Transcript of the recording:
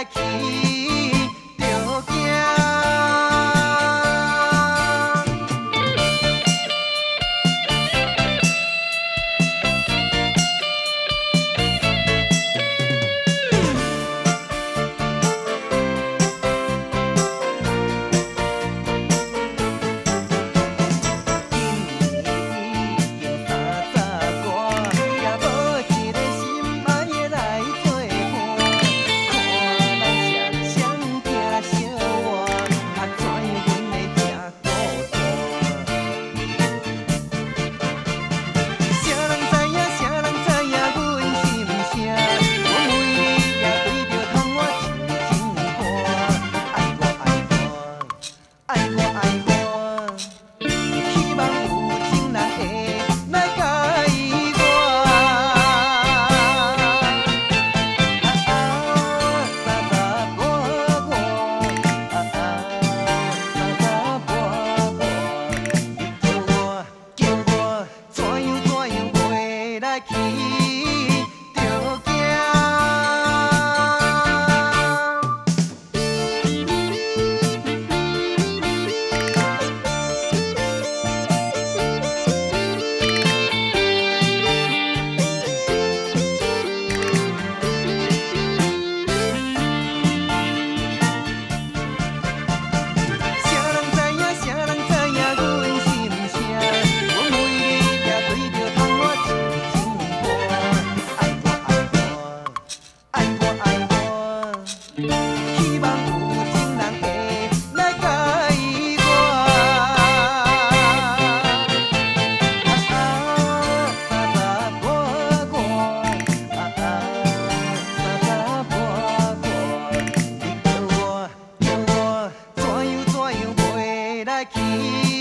aqui. that I keep. keep